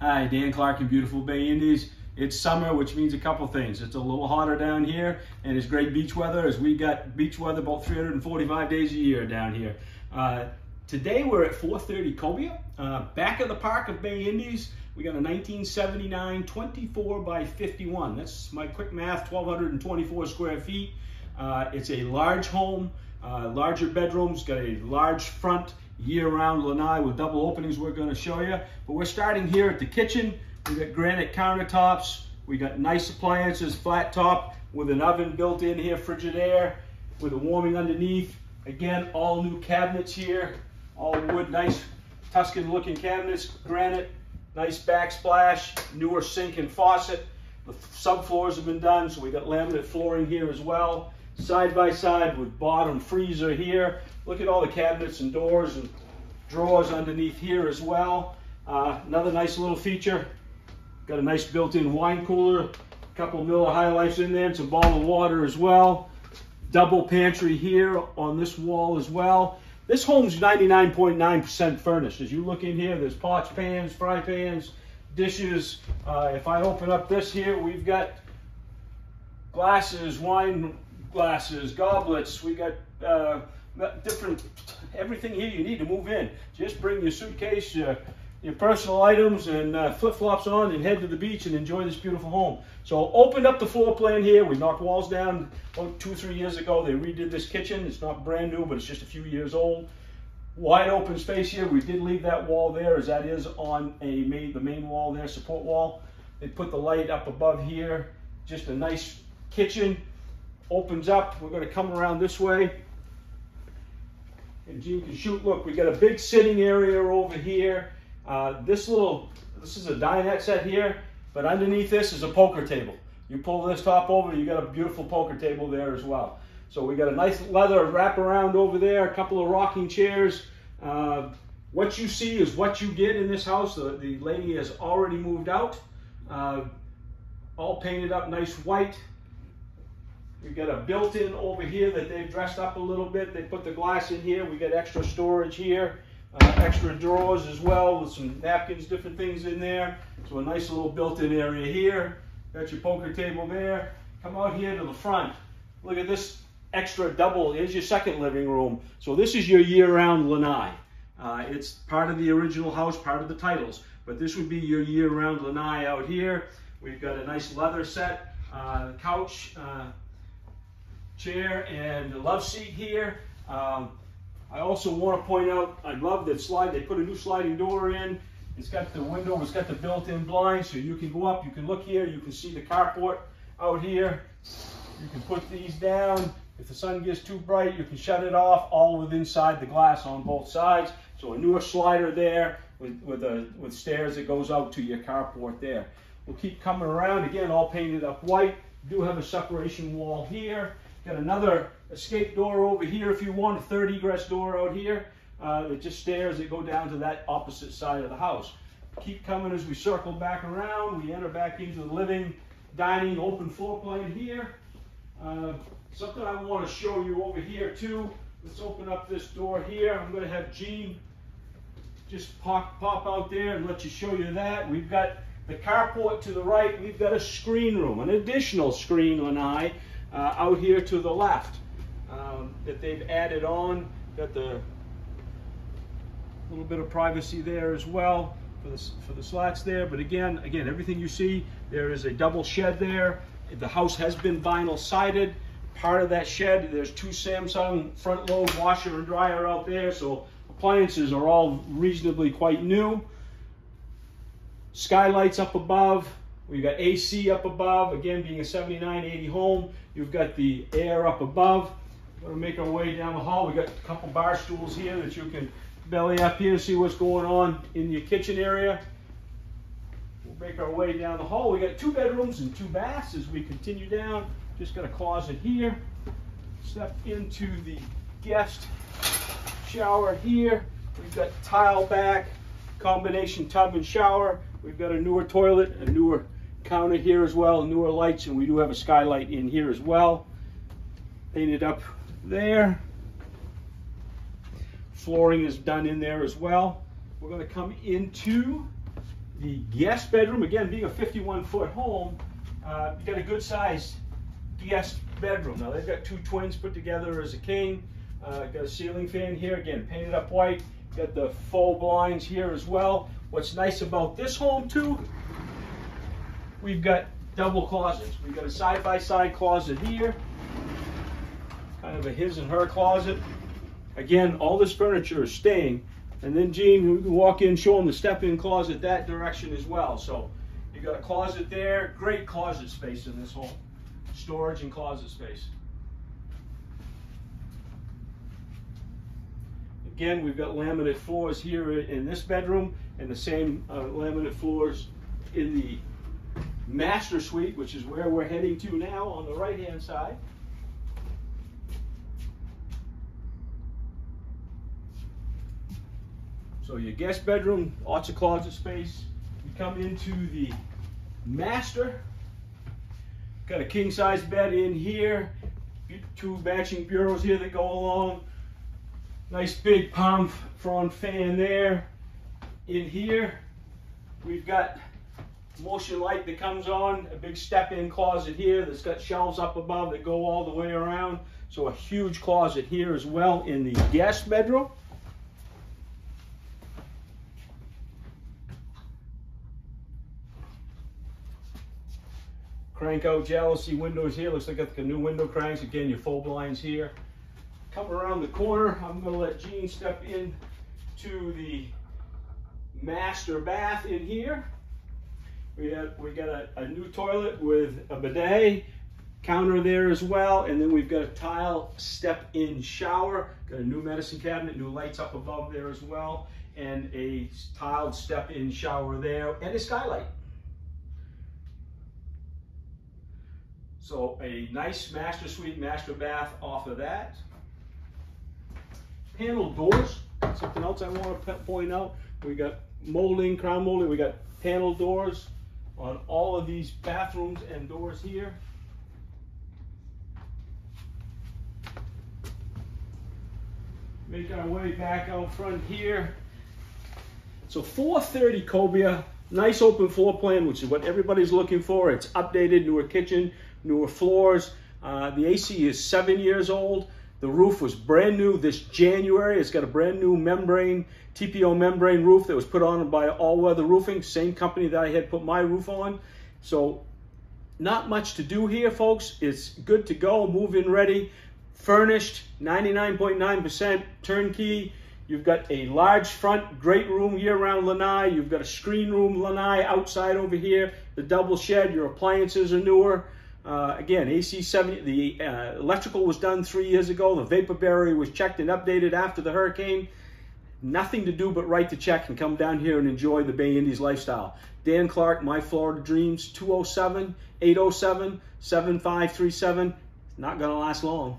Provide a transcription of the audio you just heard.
Hi, Dan Clark in beautiful Bay Indies. It's summer, which means a couple things. It's a little hotter down here, and it's great beach weather, as we got beach weather about 345 days a year down here. Uh, today we're at 430 Cobia, uh, back of the park of Bay Indies. We got a 1979 24 by 51. That's my quick math, 1,224 square feet. Uh, it's a large home, uh, larger bedrooms, got a large front, year-round lanai with double openings we're going to show you. But we're starting here at the kitchen. We got granite countertops. We got nice appliances, flat top with an oven built in here, Frigidaire with a warming underneath. Again, all new cabinets here, all wood, nice Tuscan looking cabinets, granite, nice backsplash, newer sink and faucet. The subfloors have been done, so we got laminate flooring here as well. Side by side with bottom freezer here. Look at all the cabinets and doors and drawers underneath here as well. Uh, another nice little feature. Got a nice built-in wine cooler, a couple Miller High Lifes in there, and some bottled water as well. Double pantry here on this wall as well. This home's 99.9% furnished. As you look in here, there's pots, pans, fry pans, dishes. Uh, if I open up this here, we've got glasses, wine glasses, goblets. We got uh, different, everything here you need to move in. Just bring your suitcase, your, your personal items and uh, flip-flops on and head to the beach and enjoy this beautiful home. So opened up the floor plan here. We knocked walls down about two, three years ago. They redid this kitchen. It's not brand new, but it's just a few years old. Wide open space here. We did leave that wall there as that is on a main, the main wall there, support wall. They put the light up above here. Just a nice kitchen. Opens up. We're going to come around this way and Gene can shoot. Look, we got a big sitting area over here. Uh, this little, this is a dinette set here, but underneath this is a poker table. You pull this top over, you got a beautiful poker table there as well. So we got a nice leather wraparound over there, a couple of rocking chairs. Uh, what you see is what you get in this house. The, the lady has already moved out. Uh, all painted up nice white. We've got a built-in over here that they've dressed up a little bit. They put the glass in here. We got extra storage here, uh, extra drawers as well with some napkins, different things in there. So a nice little built-in area here. Got your poker table there. Come out here to the front. Look at this extra double. Here's your second living room. So this is your year-round lanai. Uh, it's part of the original house, part of the titles. But this would be your year-round lanai out here. We've got a nice leather set, uh, couch, uh, chair and the love seat here. Um, I also want to point out, I love that slide. They put a new sliding door in. It's got the window, it's got the built-in blind, so you can go up, you can look here, you can see the carport out here. You can put these down. If the sun gets too bright, you can shut it off, all with inside the glass on both sides. So a newer slider there with, with, a, with stairs that goes out to your carport there. We'll keep coming around, again, all painted up white. do have a separation wall here. Got another escape door over here if you want, a third egress door out here. Uh, it just stairs that go down to that opposite side of the house. Keep coming as we circle back around. We enter back into the living, dining, open floor plan here. Uh, something I want to show you over here too. Let's open up this door here. I'm going to have Gene just pop, pop out there and let you show you that. We've got the carport to the right. We've got a screen room, an additional screen on lanai uh, out here to the left um, that they've added on. Got the little bit of privacy there as well for the, for the slats there. But again, again, everything you see, there is a double shed there. The house has been vinyl sided. Part of that shed, there's two Samsung front load washer and dryer out there. So appliances are all reasonably quite new. Skylights up above. We've got AC up above, again being a 7980 home. You've got the air up above. We're gonna make our way down the hall. We got a couple bar stools here that you can belly up here and see what's going on in your kitchen area. We'll make our way down the hall. We got two bedrooms and two baths as we continue down. Just got a closet here. Step into the guest shower here. We've got tile back, combination tub and shower. We've got a newer toilet, a newer counter here as well, newer lights, and we do have a skylight in here as well. Painted up there. Flooring is done in there as well. We're going to come into The guest bedroom, again, being a 51 foot home, uh, you got a good sized guest bedroom. Now they've got two twins put together as a king. Uh, got a ceiling fan here, again, painted up white. Got the faux blinds here as well. What's nice about this home too, we've got double closets. We've got a side-by-side -side closet here, kind of a his and her closet. Again, all this furniture is staying. And then Gene, we can walk in, show them the step-in closet that direction as well. So you've got a closet there, great closet space in this home. Storage and closet space. Again, we've got laminate floors here in this bedroom and the same uh, laminate floors in the master suite, which is where we're heading to now on the right-hand side. So your guest bedroom, lots of closet space. You come into the master. Got a king size bed in here. Two matching bureaus here that go along. Nice big palm frond fan there. In here, we've got motion light that comes on, a big step-in closet here that's got shelves up above that go all the way around. So a huge closet here as well in the guest bedroom. Crank out jalousie windows here. Looks like got the new window cranks. Again, your full blinds here come around the corner. I'm to let Gene step in to the master bath in here. We have we got a, a new toilet with a bidet counter there as well, and then we've got a tile step-in shower. Got a new medicine cabinet, new lights up above there as well, and a tiled step-in shower there, and a skylight. So a nice master suite, master bath off of that panel doors. Something else I want to point out. We got molding, crown molding. We got panel doors on all of these bathrooms and doors here. Make our way back out front here. So 430 cobia, nice open floor plan, which is what everybody's looking for. It's updated, newer kitchen, newer floors. Uh, the AC is seven years old. The roof was brand new this January. It's got a brand new membrane, TPO membrane roof that was put on by All Weather Roofing, same company that I had put my roof on. So not much to do here, folks. It's good to go, move-in ready, furnished, 99.9% turnkey. You've got a large front, great room year-round lanai. You've got a screen room lanai outside over here. The double shed, your appliances are newer. Uh, again, AC70, the uh, electrical was done three years ago. The vapor barrier was checked and updated after the hurricane. Nothing to do but write the check and come down here and enjoy the Bay Indies lifestyle. Dan Clark, My Florida Dreams, 207 807 7537. Not going to last long.